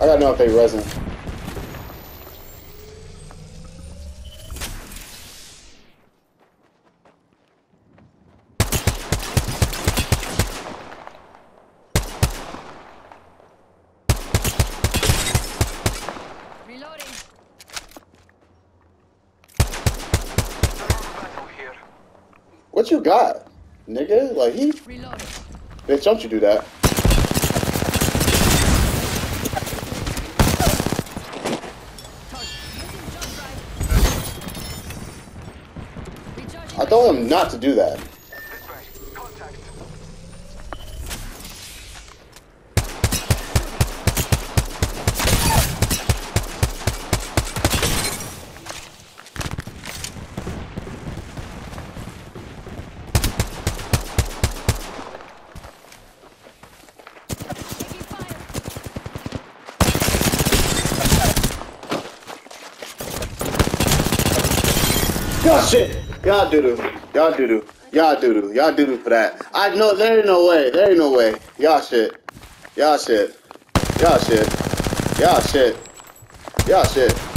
I gotta know if they resin. What you got, nigga? Like he, Reloading. bitch, don't you do that? I told him not to do that. taking shit. Y'all doo doo. Y'all doo doo. Y'all doo doo. Y'all doo doo for that. I know there ain't no way. There ain't no way. Y'all shit. Y'all shit. Y'all shit. Y'all shit. Y'all shit.